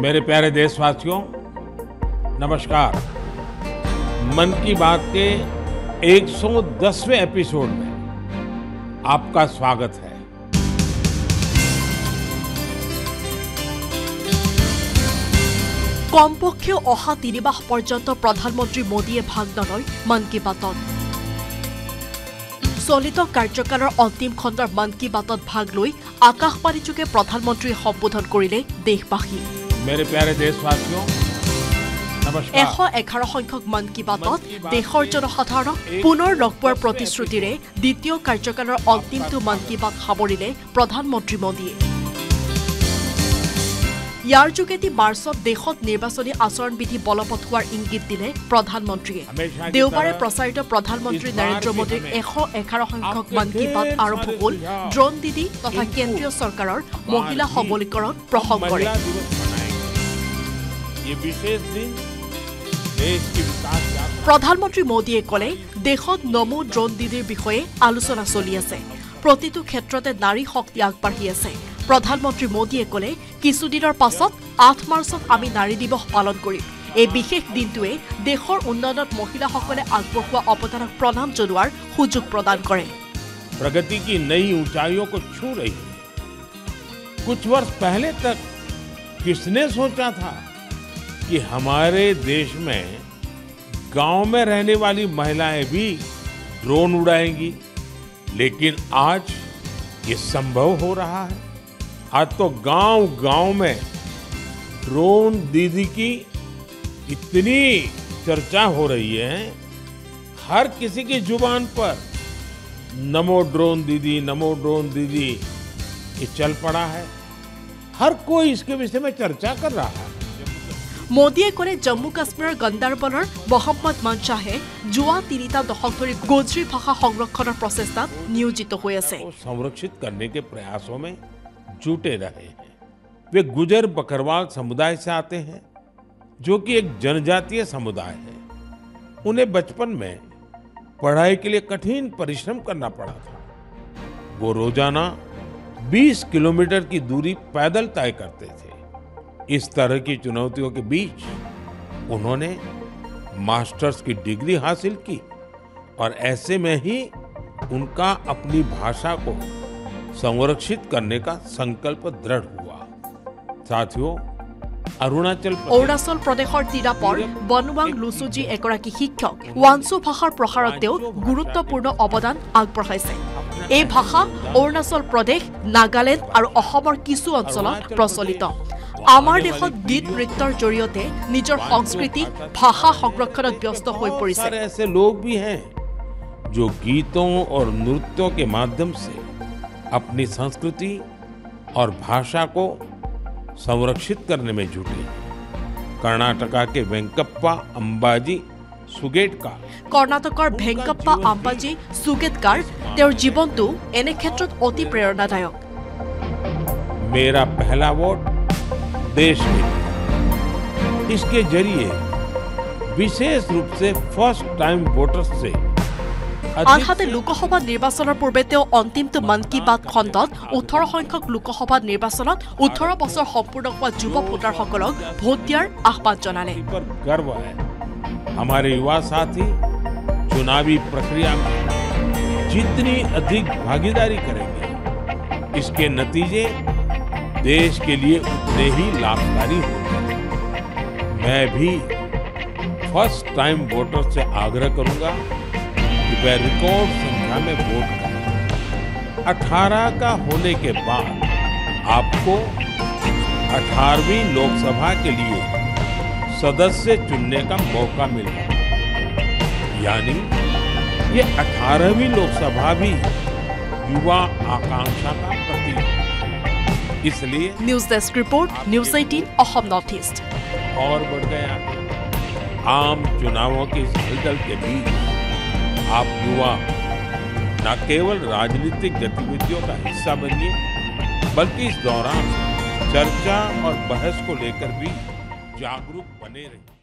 मेरे प्यारे देशवासियों नमस्कार मन की बात के 110वें एपिसोड में आपका स्वागत है কমপক্ষেও অহা তিনিমাহ পৰ্যন্ত প্ৰধানমন্ত্ৰী মোদীয়ে ভাগ নলয় মন কী বাতত চলিত কাৰ্যকালৰ অন্তিম খণ্ডৰ মন কী বাতত ভাগ লৈ আকাশবাণীযোগে প্ৰধানমন্ত্ৰীয়ে সম্বোধন কৰিলে দেশবাসী মেৰে প্যাৰে দেশবাসী এশ এঘাৰ সংখ্যক মন কী বাতত দেশৰ জনসাধাৰণক পুনৰ লগ পোৱাৰ প্ৰতিশ্ৰুতিৰে দ্বিতীয় কাৰ্যকালৰ অন্তিমটো মন কী বাত সামৰিলে প্ৰধানমন্ত্ৰী মোদীয়ে। ইয়াৰ যোগেদি মাৰ্চত দেশত নিৰ্বাচনী আচৰণ বিধি বলবৎ হোৱাৰ ইংগিত দিলে প্ৰধানমন্ত্ৰীয়ে। দেওবাৰে প্ৰচাৰিত প্ৰধানমন্ত্ৰী নৰেন্দ্ৰ মোদীৰ এশ এঘাৰ সংখ্যক মন কী বাত আৰম্ভ হ'ল ড্ৰোন দিদি তথা কেন্দ্ৰীয় চৰকাৰৰ মহিলা সবলীকৰণ প্ৰসংগৰে। ये विशेष दिन देश की विकास यात्रा প্ৰধানমন্ত্ৰী মোদীয়ে ক'লে দেশত নমো ড্ৰোন দিদিৰ বিষয়ে আলোচনা চলি আছে প্ৰতিটো ক্ষেত্ৰতে নাৰী শক্তি আগবাঢ়ি আছে প্ৰধানমন্ত্ৰী মোদীয়ে ক'লে কিছুদিনৰ পাছত আঠ মাৰ্চত আমি নাৰী দিৱস পালন কৰিম এই বিশেষ দিনটোৱে দেশৰ উন্নয়নত মহিলাসকলে আগবঢ়োৱা অৱদানক প্ৰণাম জনোৱাৰ সুযোগ প্ৰদান কৰে प्रगति की नई ऊंचाइयों को छू रही है कुछ वर्ष पहले तक किसने सोचा था कि हमारे देश में गाँव में रहने वाली महिलाएँ भी ड्रोन उड़ाएँगी, लेकिन आज ये संभव हो रहा है। आज तो गाँव गाँव में ड्रोन दीदी की इतनी चर्चा हो रही है, हर किसी की ज़ुबान पर, नमो ड्रोन दीदी, नमो ड्रोन दीदी, ये चल पड़ा है। हर कोई इसके विषय में चर्चा कर रहा है। মোদীয়ে ক'লে জম্মু কাশ্মীৰৰ গণ্ডাৰবলৰ মহম্মদ মনশ্বাহে যোৱা তিনিটা দশক ধৰি গোজৰি ভাষা সংৰক্ষণৰ প্ৰচেষ্টাত নিয়োজিত হৈ আছে को संरक्षित करने के प्रयासों में जुटे रहे हैं वे गुजर बकरवाल समुदाय से आते हैं जो कि एक जनजातीय समुदाय है उन्हें बचपन में पढ़ाई के लिए कठिन परिश्रम करना पड़ा था वो रोजाना 20 किलोमीटर की दूरी पैदल तय करते थे इस तरह की चुनौतियों के बीच उन्होंने मास्टर्स की डिग्री हासिल की और ऐसे में ही उनका अपनी भाषा को संरक्षित करने का संकल्प दृढ़ हुआ साथियों अरुणाचल प्रदेश অৰুণাচল প্ৰদেশৰ তিৰাপৰ বনৱাং লুচুজী এগৰাকী শিক্ষক ৱানচু ভাষাৰ প্ৰসাৰত তেওঁ গুৰুত্বপূৰ্ণ অৱদান আগবঢ়াইছে এই ভাষা অৰুণাচল প্ৰদেশ নাগালেণ্ড আৰু অসমৰ কিছু অঞ্চলত প্ৰচলিত আমাৰ দেশত গীত নৃত্যৰ জৰিয়তে নিজৰ সংস্কৃতি ভাষা সংৰক্ষণত ব্যস্ত হৈ পৰিছে सारे ऐसे लोग भी हैं जो गीतों और नृत्यों के माध्यम से अपनी संस्कृति और भाषा को संरक्षित करने में जुटे हैं कर्नाटका के वेंकप्पा अंबाजी सुगेटका কৰ্ণাটকৰ ভেংকপ্পা আম্বাজী সুগেতকাৰ তেওঁৰ জীৱনটো এনে ক্ষেত্ৰত অতি প্ৰেৰণাদায়ক मेरा पहला वोट देश के लिए इसके जरिए विशेष रूप से फर्स्ट टाइम वोटर्स से अधिक আনহাতে লোকসভা নিৰ্বাচনৰ পূৰ্বে তেওঁ অন্তিমটো মন কী বাত খণ্ডত ওঠৰ সংখ্যক লোকসভা নিৰ্বাচনত ওঠৰ বছৰ সম্পূৰ্ণ হোৱা যুৱ ভোটাৰসকলক ভোট দিয়াৰ আহ্বান জনালে इस पर गर्व है हमारे युवा साथी चुनावी प्रक्रिया में जितनी अधिक भागीदारी करेंगे इसके नतीजे देश के लिए उतने ही लाभकारी होंगे मैं भी फ़र्स्ट टाइम वोटर से आग्रह करूँगा कि वह रिकॉर्ड संख्या में वोट करें। 18 का होने के बाद आपको 18वीं लोकसभा के लिए सदस्य चुनने का मौका मिला। यानी ये 18वीं लोकसभा भी युवा आकांक्षा का प्रतीक है। इसलिए news desk report news eighteen अहम नॉर्थ ईस्ट। और बढ़ गया आम चुनावों की हलचल के बीच आप युवा न केवल राजनीतिक गतिविधियों का हिस्सा बनिए बल्कि इस दौरान चर्चा और बहस को लेकर भी जागरूक बने रहिए।